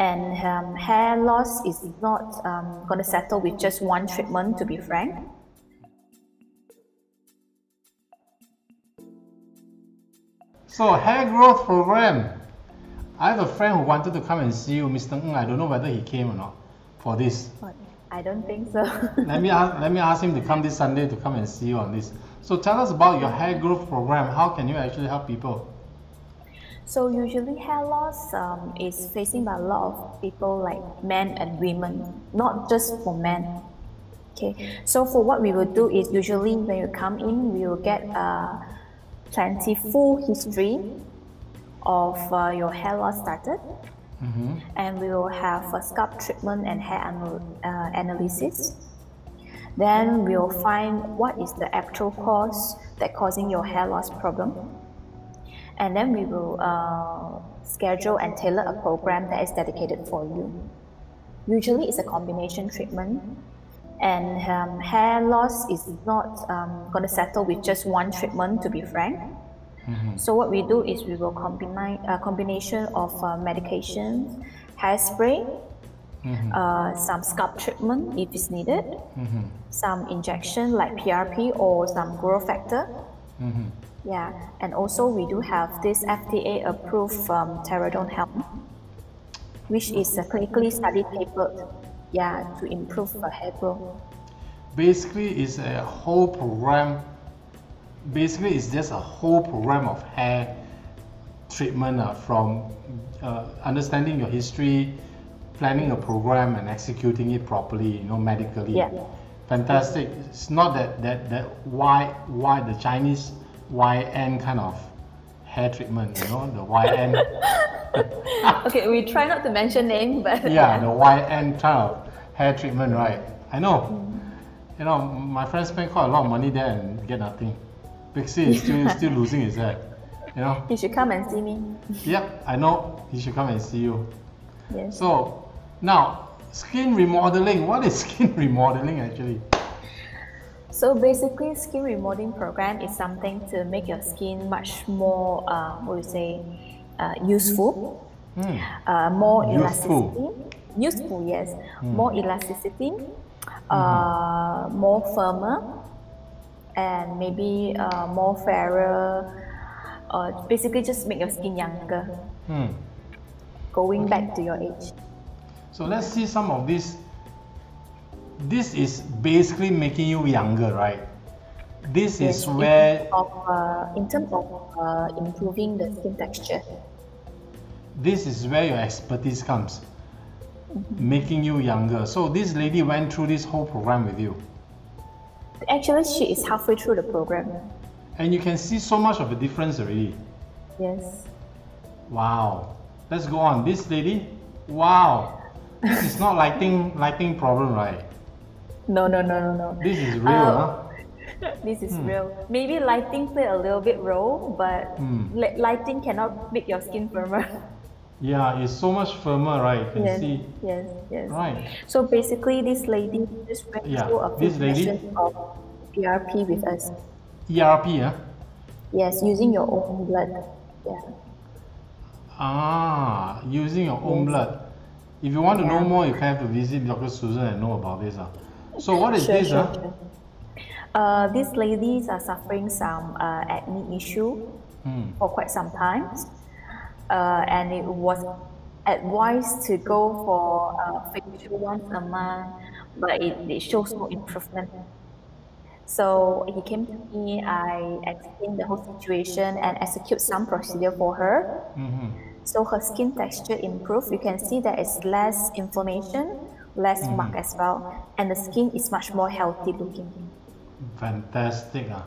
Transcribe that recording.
And um, hair loss is not um, going to settle with just one treatment, to be frank. So hair growth program. I have a friend who wanted to come and see you, Mr. Ng. I don't know whether he came or not for this. I don't think so. let me ask, let me ask him to come this Sunday to come and see you on this. So tell us about your hair growth program. How can you actually help people? So usually hair loss um, is facing by a lot of people like men and women, not just for men. Okay, so for what we will do is usually when you come in, we will get a plentiful history of uh, your hair loss started. Mm -hmm. And we will have a scalp treatment and hair anal uh, analysis. Then we will find what is the actual cause that causing your hair loss problem and then we will uh, schedule and tailor a program that is dedicated for you. Usually it's a combination treatment and um, hair loss is not um, going to settle with just one treatment to be frank. Mm -hmm. So what we do is we will combine a combination of uh, medications, hairspray, mm -hmm. uh, some scalp treatment if it's needed, mm -hmm. some injection like PRP or some growth factor, mm-hmm. Yeah, and also we do have this FDA approved um, Theradome helm, which is a clinically studied paper, yeah, to improve the hair growth. Basically, it's a whole program. Basically, it's just a whole program of hair treatment uh, from uh, understanding your history, planning a program, and executing it properly, you know, medically. Yeah. Fantastic. It's not that that that why why the Chinese YN kind of hair treatment, you know, the YN. okay, we try not to mention name, but yeah, the YN kind of hair treatment, right? I know. Mm. You know, my friend spent quite a lot of money there and get nothing. Pixie is still still losing his hair. You know. He should come and see me. yep, I know. He should come and see you. Yes. So now, skin remodeling. What is skin remodeling actually? So basically, skin remodeling program is something to make your skin much more, uh, what you say, uh, useful, mm. uh, more useful. elasticity. Useful, yes. Mm. More elasticity, mm. more firmer, and maybe uh, more fairer. Uh, basically, just make your skin younger. Hmm. Going back to your age. So let's see some of these this is basically making you younger, right? This yes, is where... Of, uh, in terms of uh, improving the skin texture. This is where your expertise comes. Mm -hmm. Making you younger. So this lady went through this whole program with you. Actually, she is halfway through the program. And you can see so much of a difference already. Yes. Wow. Let's go on. This lady, wow. This is not lighting lighting problem, right? No, no, no, no, no. This is real, uh, huh? This is hmm. real. Maybe lighting play a little bit role, but hmm. lighting cannot make your skin firmer. Yeah, it's so much firmer, right? You can yes, see. Yes, yes. Right. So basically, this lady just went yeah. through a this lady of PRP with us. ERP, yeah. Yes, using your own blood. Yeah. Ah, using your own yes. blood. If you want to yeah. know more, you can have to visit Dr. Su Senn and know about this. Uh. So what is sure, this? Sure, huh? Uh, these ladies are suffering some uh, acne issue hmm. for quite some time, uh, and it was advised to go for uh, facial once a month, but it, it shows no improvement. So he came to me, I explained the whole situation and execute some procedure for her. Mm-hmm. So her skin texture improved. You can see that it's less inflammation, less mm. mark as well, and the skin is much more healthy looking. Fantastic. Uh.